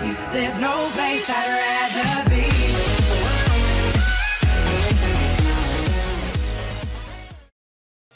with you. There's no place I'd rather be.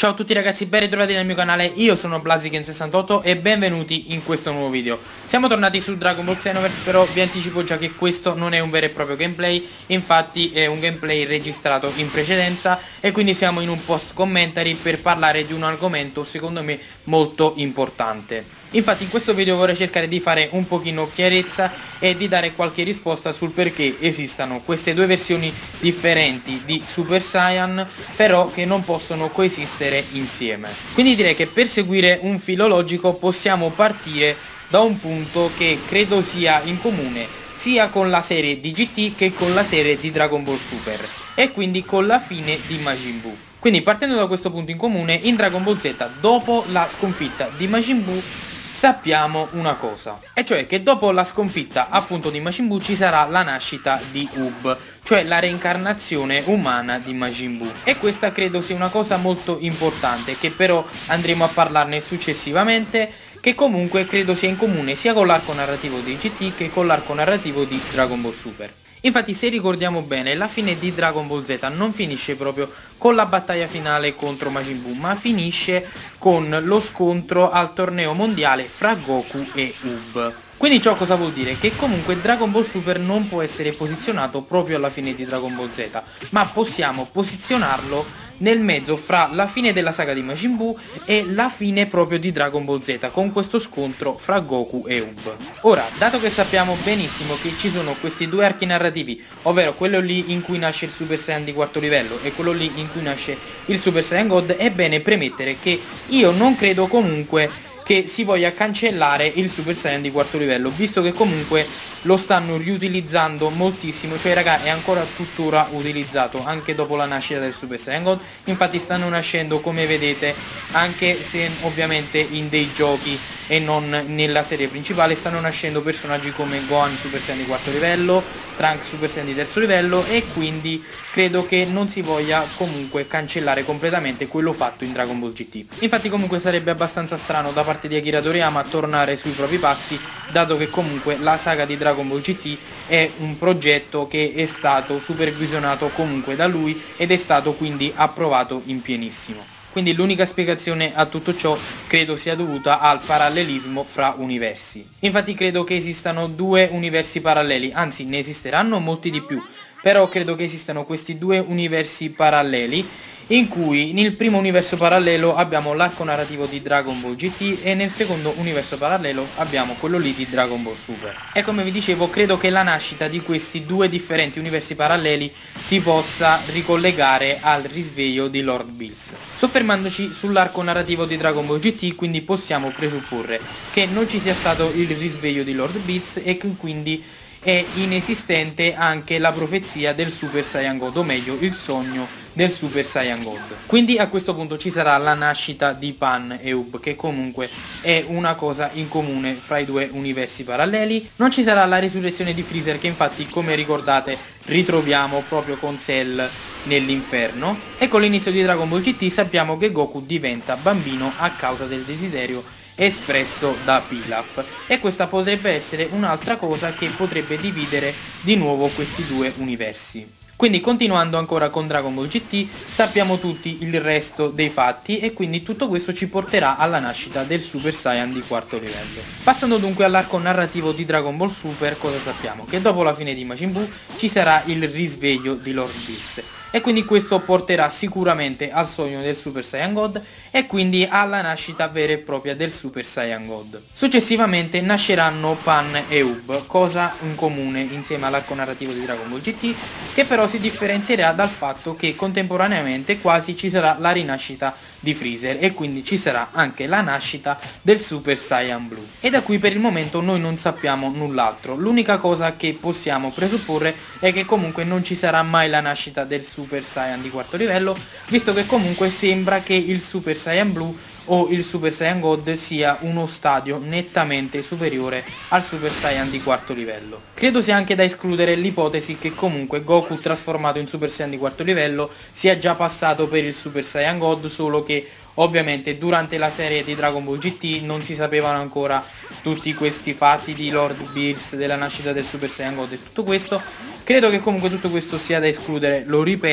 Ciao a tutti ragazzi, ben ritrovati nel mio canale, io sono Blaziken68 e benvenuti in questo nuovo video. Siamo tornati su Dragon Ball Xenoverse, però vi anticipo già che questo non è un vero e proprio gameplay, infatti è un gameplay registrato in precedenza e quindi siamo in un post commentary per parlare di un argomento secondo me molto importante. Infatti in questo video vorrei cercare di fare un pochino chiarezza e di dare qualche risposta sul perché esistano queste due versioni differenti di Super Saiyan però che non possono coesistere insieme. Quindi direi che per seguire un filo logico possiamo partire da un punto che credo sia in comune sia con la serie di GT che con la serie di Dragon Ball Super e quindi con la fine di Majin Buu. Quindi partendo da questo punto in comune in Dragon Ball Z dopo la sconfitta di Majin Buu sappiamo una cosa, e cioè che dopo la sconfitta appunto di Majin Buu ci sarà la nascita di Ub, cioè la reincarnazione umana di Majin Buu. E questa credo sia una cosa molto importante, che però andremo a parlarne successivamente, che comunque credo sia in comune sia con l'arco narrativo di GT che con l'arco narrativo di Dragon Ball Super. Infatti se ricordiamo bene la fine di Dragon Ball Z non finisce proprio con la battaglia finale contro Majin Buu ma finisce con lo scontro al torneo mondiale fra Goku e Ub. Quindi ciò cosa vuol dire? Che comunque Dragon Ball Super non può essere posizionato proprio alla fine di Dragon Ball Z, ma possiamo posizionarlo nel mezzo fra la fine della saga di Majin Buu e la fine proprio di Dragon Ball Z con questo scontro fra Goku e Ub. Ora, dato che sappiamo benissimo che ci sono questi due archi narrativi, ovvero quello lì in cui nasce il Super Saiyan di quarto livello e quello lì in cui nasce il Super Saiyan God, è bene premettere che io non credo comunque che si voglia cancellare il Super Saiyan di quarto livello, visto che comunque lo stanno riutilizzando moltissimo, cioè raga è ancora tuttora utilizzato anche dopo la nascita del Super Saiyan God, infatti stanno nascendo come vedete anche se ovviamente in dei giochi e non nella serie principale stanno nascendo personaggi come Gohan Super Saiyan di quarto livello, Trunks Super Saiyan di terzo livello e quindi credo che non si voglia comunque cancellare completamente quello fatto in Dragon Ball GT. Infatti comunque sarebbe abbastanza strano da parte di Akira Toriyama tornare sui propri passi dato che comunque la saga di Dragon Ball GT è un progetto che è stato supervisionato comunque da lui ed è stato quindi approvato in pienissimo. Quindi l'unica spiegazione a tutto ciò credo sia dovuta al parallelismo fra universi. Infatti credo che esistano due universi paralleli, anzi ne esisteranno molti di più, però credo che esistano questi due universi paralleli in cui nel primo universo parallelo abbiamo l'arco narrativo di Dragon Ball GT e nel secondo universo parallelo abbiamo quello lì di Dragon Ball Super. E come vi dicevo credo che la nascita di questi due differenti universi paralleli si possa ricollegare al risveglio di Lord Bills. Soffermandoci sull'arco narrativo di Dragon Ball GT quindi possiamo presupporre che non ci sia stato il risveglio di Lord Bills e che quindi è inesistente anche la profezia del Super Saiyan God, o meglio il sogno del Super Saiyan God. Quindi a questo punto ci sarà la nascita di Pan e Ub, che comunque è una cosa in comune fra i due universi paralleli. Non ci sarà la risurrezione di Freezer, che infatti come ricordate ritroviamo proprio con Cell nell'inferno. E con l'inizio di Dragon Ball GT sappiamo che Goku diventa bambino a causa del desiderio espresso da Pilaf e questa potrebbe essere un'altra cosa che potrebbe dividere di nuovo questi due universi. Quindi continuando ancora con Dragon Ball GT sappiamo tutti il resto dei fatti e quindi tutto questo ci porterà alla nascita del Super Saiyan di quarto livello. Passando dunque all'arco narrativo di Dragon Ball Super cosa sappiamo? Che dopo la fine di Majin Buu ci sarà il risveglio di Lord Bills e quindi questo porterà sicuramente al sogno del Super Saiyan God e quindi alla nascita vera e propria del Super Saiyan God. Successivamente nasceranno Pan e Ub, cosa in comune insieme all'arco narrativo di Dragon Ball GT, che però si differenzierà dal fatto che contemporaneamente quasi ci sarà la rinascita di Freezer e quindi ci sarà anche la nascita del Super Saiyan Blue. E da qui per il momento noi non sappiamo null'altro, l'unica cosa che possiamo presupporre è che comunque non ci sarà mai la nascita del Super Super Saiyan di quarto livello, visto che comunque sembra che il Super Saiyan Blue o il Super Saiyan God sia uno stadio nettamente superiore al Super Saiyan di quarto livello. Credo sia anche da escludere l'ipotesi che comunque Goku trasformato in Super Saiyan di quarto livello sia già passato per il Super Saiyan God, solo che ovviamente durante la serie di Dragon Ball GT non si sapevano ancora tutti questi fatti di Lord Beers, della nascita del Super Saiyan God e tutto questo. Credo che comunque tutto questo sia da escludere, lo ripeto,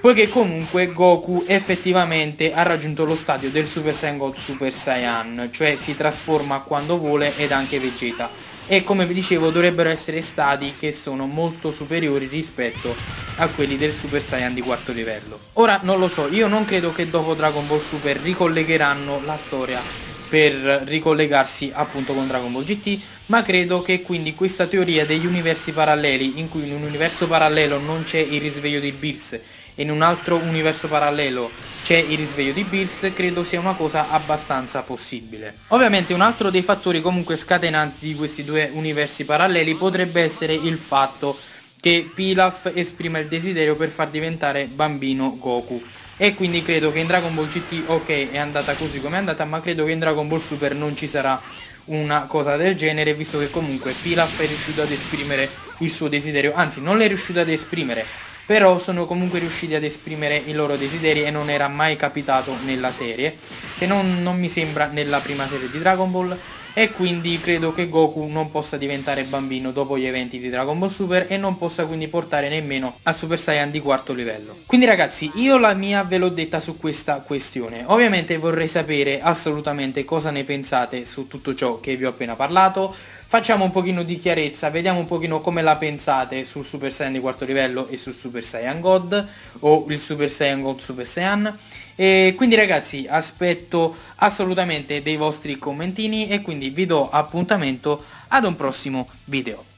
poiché comunque Goku effettivamente ha raggiunto lo stadio del Super Saiyan God Super Saiyan, cioè si trasforma quando vuole ed anche Vegeta. E come vi dicevo dovrebbero essere stati che sono molto superiori rispetto a quelli del Super Saiyan di quarto livello. Ora non lo so, io non credo che dopo Dragon Ball Super ricollegheranno la storia per ricollegarsi appunto con Dragon Ball GT ma credo che quindi questa teoria degli universi paralleli in cui in un universo parallelo non c'è il risveglio di Bills e in un altro universo parallelo c'è il risveglio di Bills credo sia una cosa abbastanza possibile. Ovviamente un altro dei fattori comunque scatenanti di questi due universi paralleli potrebbe essere il fatto che Pilaf esprima il desiderio per far diventare bambino Goku e quindi credo che in Dragon Ball GT ok è andata così come è andata ma credo che in Dragon Ball Super non ci sarà una cosa del genere visto che comunque Pilaf è riuscito ad esprimere il suo desiderio. Anzi non l'è riuscito ad esprimere però sono comunque riusciti ad esprimere i loro desideri e non era mai capitato nella serie se non, non mi sembra nella prima serie di Dragon Ball e quindi credo che Goku non possa diventare bambino dopo gli eventi di Dragon Ball Super e non possa quindi portare nemmeno a Super Saiyan di quarto livello. Quindi ragazzi io la mia ve l'ho detta su questa questione, ovviamente vorrei sapere assolutamente cosa ne pensate su tutto ciò che vi ho appena parlato, facciamo un pochino di chiarezza, vediamo un pochino come la pensate sul Super Saiyan di quarto livello e sul Super Saiyan God o il Super Saiyan God Super Saiyan e quindi ragazzi aspetto assolutamente dei vostri commentini e quindi vi do appuntamento ad un prossimo video.